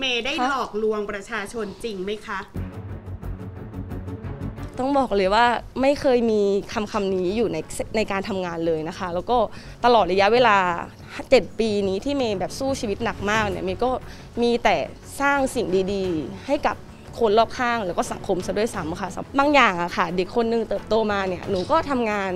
เมย์ได้หลอกลวงประชาชนจริงไหมคะ ต้องบอกเลยว่าไม่เคยมีคำคำนี้อยู่ในในการทำงานเลยนะคะ แล้วก็ตลอดระยะเวลา 7 ปีนี้ที่เมย์แบบสู้ชีวิตหนักมากเนี่ยเมย์ก็มีแต่สร้างสิ่งดีๆ ให้กับ คนรอบข้างแล้วก็สังคมซะด้วยซ้ำค่ะบางอย่างอะค่ะ เด็กคนหนึงเติบโตมาเนี่ยหนูก็ทำงาน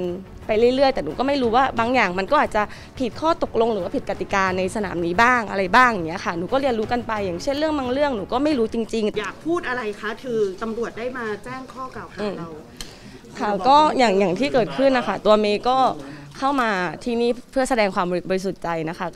ไปเรื่อยๆ แต่หนูก็ไม่รู้ว่าบางอย่างมันก็อาจจะผิดข้อตกลงหรือว่าผิดกติกาในสนามนี้บ้างอะไรบ้างอย่างเงี้ยค่ะหนูก็เรียนรู้กันไปอย่างเช่นเรื่องบางเรื่องหนูก็ไม่รู้จริง ๆ อยากพูดอะไรคะคือตำรวจได้มาแจ้งข้อกล่าวหาเราค่ะก็อย่างอย่างที่เกิดขึ้นนะคะตัวเมย์ก็ เข้ามาที่นี่เพื่อแสดงความบริสุทธิ์ใจนะคะ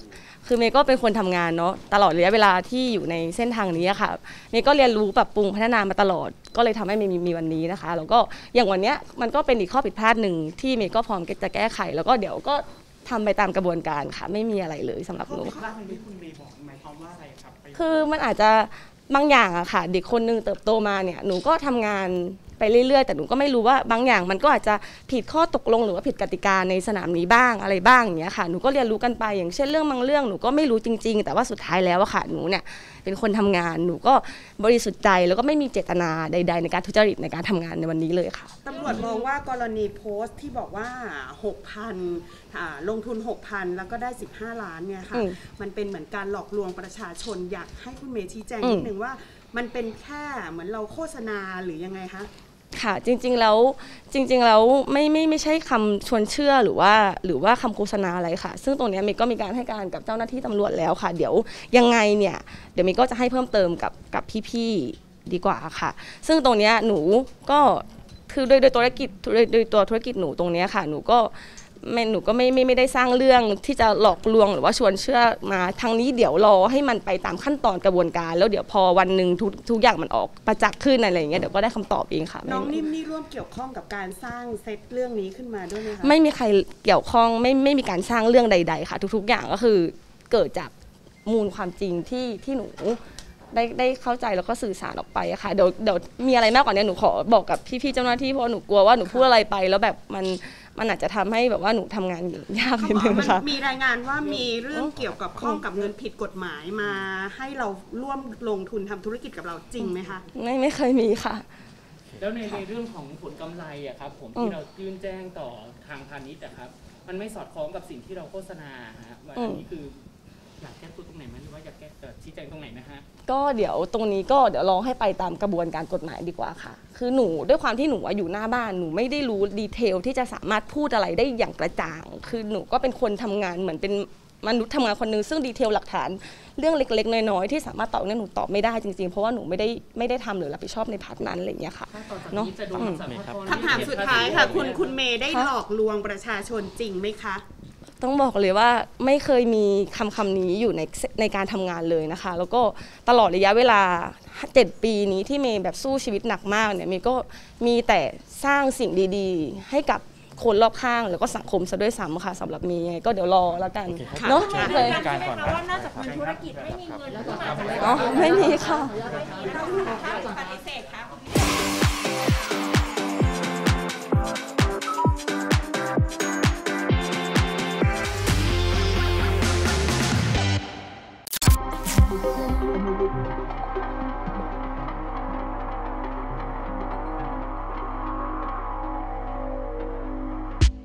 คือเมย์ก็เป็นคนทำงานเนาะตลอดระยะเวลาที่อยู่ในเส้นทางนี้อะค่ะ เมย์ก็เรียนรู้ปรับปรุงพัฒนามาตลอด ก็เลยทำให้เมย์มีมีวันนี้นะคะ แล้วก็อย่างวันเนี้ยมันก็เป็นอีกข้อผิดพลาดหนึ่งที่เมย์ก็พร้อมจะแก้ไข แล้วก็เดี๋ยวก็ทำไปตามกระบวนการค่ะ ไม่มีอะไรเลยสำหรับหนูร่างนี้คุณเมย์บอกหมายความว่าอะไรครับไปคือมันอาจจะ บางอย่างอะค่ะ เด็กคนหนึงเติบโตมาเนี่ยหนูก็ทำงานไปเรื่อยๆ แต่หนูก็ไม่รู้ว่าบางอย่างมันก็อาจจะผิดข้อตกลงหรือว่าผิดกติกาในสนามนี้บ้างอะไรบ้างอย่างเงี้ยค่ะหนูก็เรียนรู้กันไปอย่างเช่นเรื่องบางเรื่องหนูก็ไม่รู้จริง ๆ แต่ว่าสุดท้ายแล้วอะค่ะหนูเนี่ยเป็นคนทำงานหนูก็บริสุทธิ์ใจแล้วก็ไม่มีเจตนาใด ๆ ในการทุจริตในการทำงานในวันนี้เลยค่ะำรวจมองว่ากรณีโพสต์ที่บอกว่า 6,000อ่าลงทุน 6,000 แล้วก็ได้ 15 ล้านเนี่ยค่ะ อืมมันเป็นเหมือนการหลอกลวงประชาชนอยากให้คุณเมย์ชี้แจงอืม นิดนึงว่า มันเป็นแค่เหมือนเราโฆษณาหรือยังไงคะ ค่ะจริงๆแล้วจริงๆแล้วไม่ไม่ไม่ใช่คำชวนเชื่อหรือว่าหรือว่าคำโฆษณาอะไรค่ะ ซึ่งตรงเนี้ยเมย์ก็มีการให้การกับเจ้าหน้าที่ตำรวจแล้วค่ะ เดี๋ยวยังไงเนี่ยเดี๋ยวเมย์ก็จะให้เพิ่มเติมกับกับพี่ๆดีกว่าค่ะ ซึ่งตรงเนี้ยหนูก็ คือโดยโดยธุรกิจโดยโดยตัวธุรกิจหนูตรงเนี้ยค่ะ หนูก็ไม่หนูก็ไม่ไม่ไม่ได้สร้างเรื่องที่จะหลอกลวงหรือว่าชวนเชื่อมาทางนี้เดี๋ยวรอให้มันไปตามขั้นตอนกระบวนการ แล้วเดี๋ยวพอวันหนึ่งทุกทุกอย่างมันออกประจักษ์ขึ้นอะไรอย่างเงี้ยเดี๋ยวก็ได้คำตอบเองค่ะน้องไม่นิ่มนี่ร่วมเกี่ยวข้องกับการสร้างเซตเรื่องนี้ขึ้นมาด้วยไหมคะไม่มีใครเกี่ยวข้องไม่ไม่มีการสร้างเรื่องใด ๆ ค่ะ ทุก ๆ อย่างก็คือเกิดจากมูลความจริงที่ที่หนู ได้ได้เข้าใจแล้วก็สื่อสารออกไปอะค่ะเดี๋ยวเดี๋ยวมีอะไรมากกว่านี้หนูขอบอกกับพี่ๆเจ้าหน้าที่เพราะว่าหนูกลัวว่าหนูพูดอะไรไป แล้วแบบมันมันอาจจะทำให้แบบว่าหนูทำงานยากนิดนึงมันค่ะ มีรายงานว่ามีเรื่องเกี่ยวกับข้องกับเงินผิดกฎหมายมาให้เราร่วมลงทุนทำธุรกิจกับเราจริงไหมคะ ไม่ไม่เคยมีค่ะ แล้วในในเรื่องของผลกำไรอะครับผมอืมที่เรายื่นแจ้งต่อทางพาณิชย์อะครับ มันไม่สอดคล้องกับสิ่งที่เราโฆษณาฮะว่าอันนี้คือ อยากแก้ตัวตรงไหนไหมหรือว่าอยากแก้เอ่อชี้แจงตรงไหนนะฮะ ก็เดี๋ยวตรงนี้ก็เดี๋ยวรอให้ไปตามกระบวนการกฎหมายดีกว่าค่ะ คือหนูด้วยความที่หนูอะอยู่หน้าบ้านหนูไม่ได้รู้ detail ที่จะสามารถพูดอะไรได้อย่างกระจ่าง คือหนูก็เป็นคนทำงานเหมือนเป็นมนุษย์ทำงานคนหนึ่งซึ่ง detail หลักฐาน เรื่องเล็กๆน้อยๆที่สามารถตอบเนี่ยหนูตอบไม่ได้จริงๆ เพราะว่าหนูไม่ได้ไม่ได้ทำหรือรับผิดชอบใน part นั้นอะไรอย่างเงี้ยค่ะ ถ้าต่อจากเนอะนี้จะโดนคำสั่งพักคำถามสุดท้ายค่ะ คุณคุณเมย์ได้หลอกลวงประชาชนจริงไหมคะ ต้องบอกเลยว่าไม่เคยมีคำคำนี้อยู่ในในการทำงานเลยนะคะ แล้วก็ตลอดระยะเวลา 7 ปีนี้ที่เมย์แบบสู้ชีวิตหนักมากเนี่ยเมย์ก็มีแต่สร้างสิ่งดีๆ ให้กับคนรอบข้างแล้วก็สังคมซะด้วยซ้ำค่ะสำหรับเมย์ยังไงก็เดี๋ยวรอแล้วกันเนาะค่ะโอเคการก่อนครับว่านอกจากทำธุรกิจไม่มีเงินแล้วก็มาอ๋อไม่มีค่ะปฏิเสธค่ะ